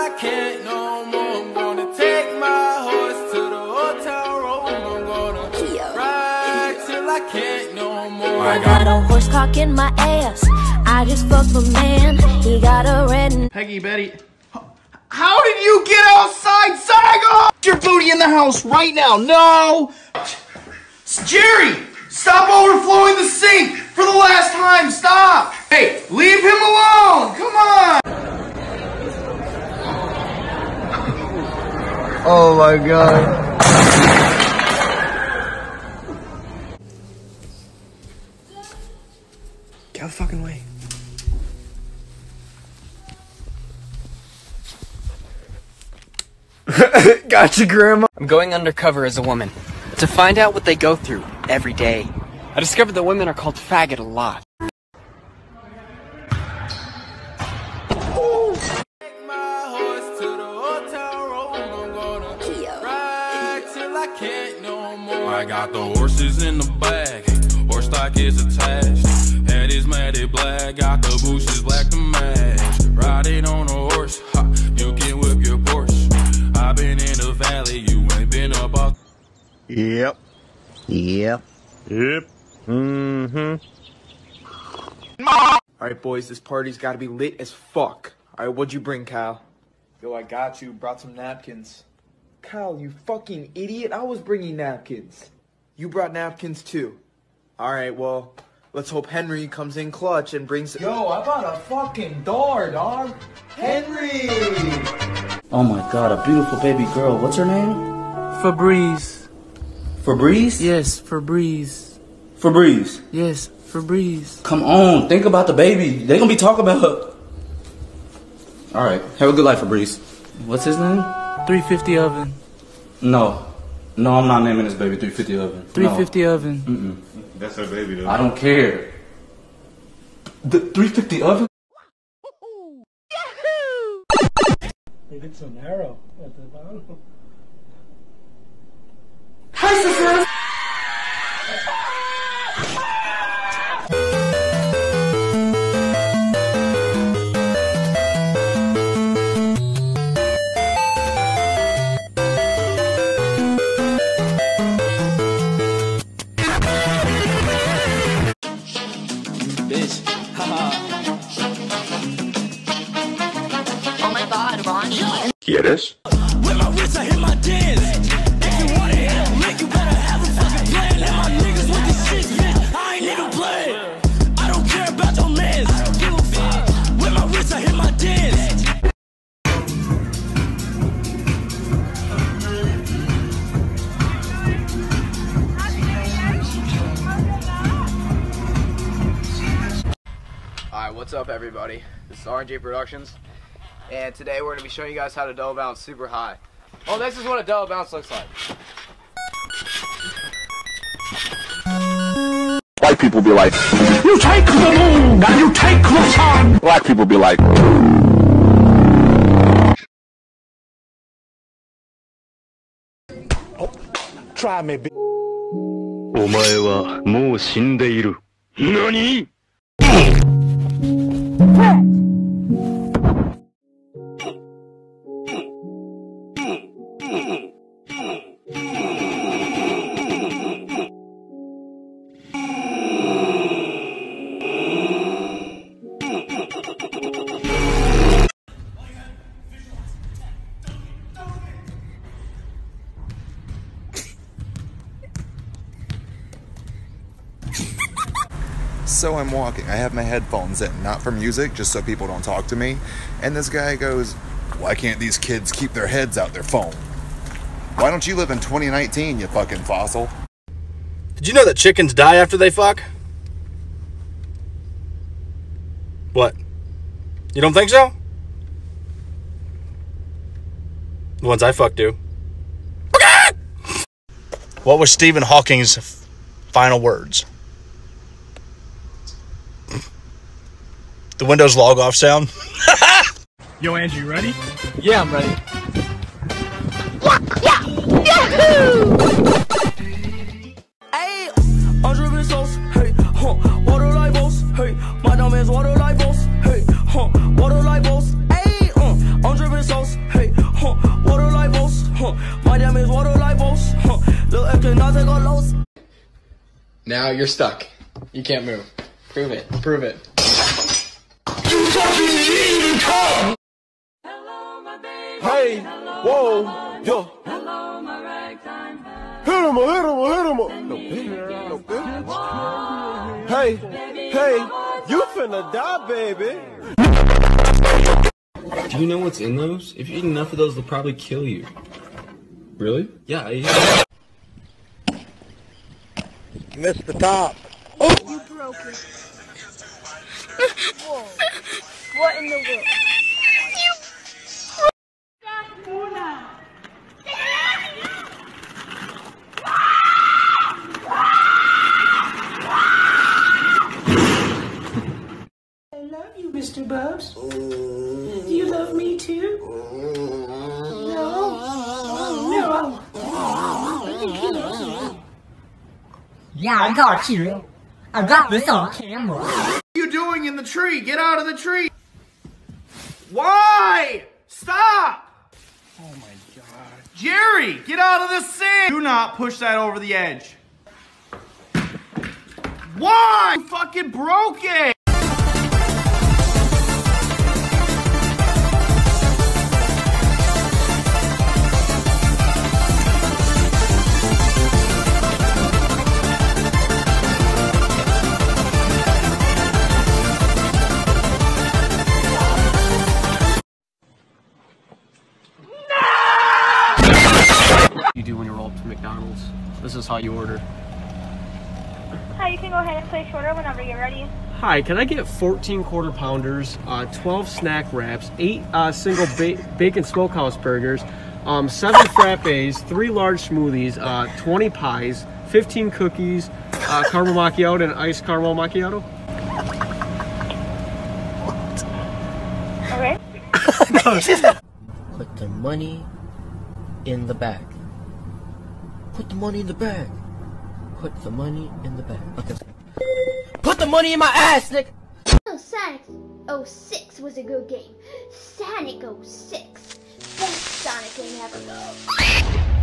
I can't no more. I'm gonna take my horse to the hotel room. I'm gonna ride till I can't no more. I got a horse cock in my ass. I just fucked my man. He got a red Peggy, Betty. How did you get outside, Saga? Your booty in the house right now. No. Jerry, stop overflowing the sink for the last time. Stop. Hey, leave him alone. Come on. Oh my god. Get out of the fucking way. Gotcha, Grandma. I'm going undercover as a woman to find out what they go through every day. I discovered that women are called faggot a lot. Got the horses in the bag. Horse stock is attached. Head is matted black. Got the bushes black to match. Riding on a horse. Ha, you can whip your Porsche. I've been in the valley. You ain't been up off. Yep. Yep. Yep. Mm-hmm. Alright, boys, this party's gotta be lit as fuck. Alright, what'd you bring, Kyle? Yo, I got you. Brought some napkins. Kyle, you fucking idiot. I was bringing napkins. You brought napkins too. Alright, well, let's hope Henry comes in clutch and brings. Yo, I bought a fucking door, dog. Henry! Oh my god, a beautiful baby girl. What's her name? Febreze. Febreze? Yes, Febreze. Febreze. Yes, Febreze. Come on, think about the baby. They gonna be talking about her. Alright, have a good life, Febreze. What's his name? 350 oven. No. No, I'm not naming this baby 350 oven. 350 oven. That's her baby though. I don't care. The 350 oven? It's an arrow at the bottom. Bitch. I hit my dance. If you wanna hit better have a plan. My niggas with the shit. I ain't even. I don't care about your. With my wrist, I hit my dance. Alright, what's up, everybody? This is RNJ Productions, and today we're going to be showing you guys how to double bounce super high. Well, this is what a double bounce looks like. White people be like, You take the moon and you take the sun. Black people be like, Try me, bitch. お前はもう死んでいる。何 So I'm walking. I have my headphones in, not for music, just so people don't talk to me. And this guy goes, Why can't these kids keep their heads out their phone? Why don't you live in 2019, you fucking fossil? Did you know that chickens die after they fuck? What? You don't think so? The ones I fuck do. What was Stephen Hawking's final words? The Windows log off sound. Yo, Angie, ready? Yeah, I'm ready. Yeah! yeah, Yahoo! Hey, I'm dripping sauce. Hey, huh? Water like boss. Hey, my diamonds water like boss. Hey, huh? Water like boss. Hey, uh, I'm dripping sauce. Hey, huh? Water like boss. Huh? My diamonds water like boss. Huh? Look, if the nothing got lost. Now you're stuck. You can't move. Prove it. Prove it. Hey, whoa, yo. Hello, my ragtime. Hit him, hit him, hit him. No bitch, no bitch. Hey, hey, you finna die, baby. Do you know what's in those? If you eat enough of those, they'll probably kill you. Really? Yeah. I Missed the top. You broke it. Whoa. What in the world? I love you, Mr. Bubs. Do you love me too? No. No. I think he loves me. Yeah, I got you. I got this on camera. What are you doing in the tree? Get out of the tree! Why? Stop! Oh my god. Jerry, get out of the sand! Do not push that over the edge. Why? You fucking broke it! How you order. Hi, you can go ahead and place your order whenever you're ready. Hi, can I get 14 quarter pounders, uh, 12 snack wraps, 8 uh, single ba- bacon smokehouse burgers, um, 7 frappes, 3 large smoothies, uh, 20 pies, 15 cookies, uh, caramel macchiato, and iced caramel macchiato? Okay. Put the money in the bag. Put the money in the bag. Put the money in the bag. Okay. Put the money in my ass, nigga. Oh, Sonic 06 was a good game. Sonic 06. Best Sonic game ever.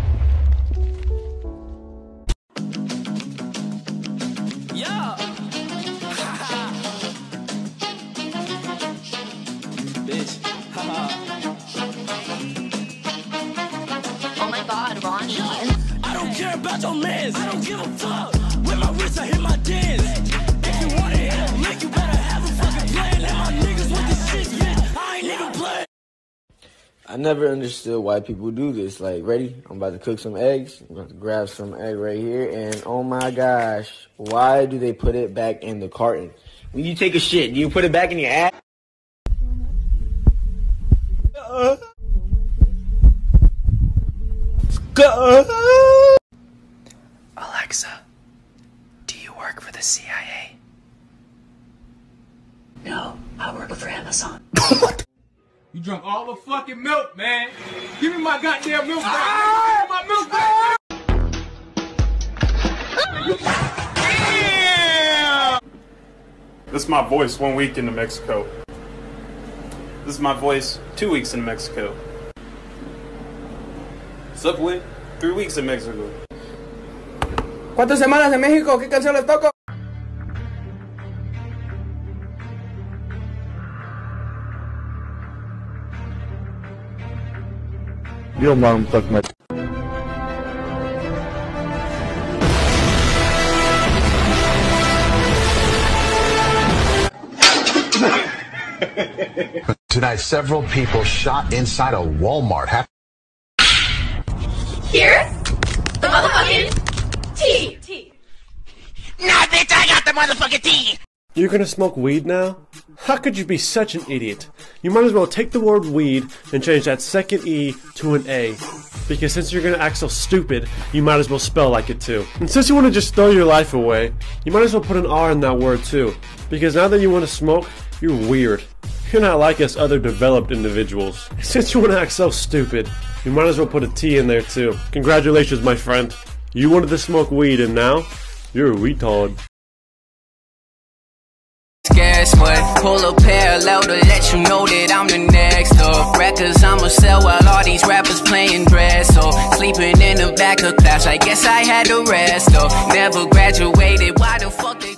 I never understood why people do this. Like, ready? I'm about to cook some eggs. I'm about to grab some egg right here. And oh my gosh, why do they put it back in the carton? When you take a shit, do you put it back in your ass? Alexa, do you work for the CIA? No, I work for Amazon. You drunk all the fucking milk, man. Give me my goddamn milk back. Give me my milk back. This is my voice one week into Mexico. This is my voice two weeks in Mexico. Subway, three weeks in Mexico. ¿Cuántas semanas en México? ¿Qué canción les toco? Your mom took my. Tonight, several people shot inside a Walmart. Hap- Here's the motherfucking tea. Tea. Nah, bitch, I got the motherfucking tea. You're gonna smoke weed now? How could you be such an idiot? You might as well take the word weed and change that second E to an A. Because since you're gonna act so stupid, you might as well spell like it too. And since you wanna just throw your life away, you might as well put an R in that word too. Because now that you wanna smoke, you're weird. You're not like us other developed individuals. Since you wanna act so stupid, you might as well put a T in there too. Congratulations, my friend. You wanted to smoke weed and now, you're a retard. Guess what? Pull a parallel to let you know that I'm the next up. Records I'ma sell while all these rappers playing dress. Sleep sleeping in the back of class. I guess I had to rest, though. Never graduated. Why the fuck?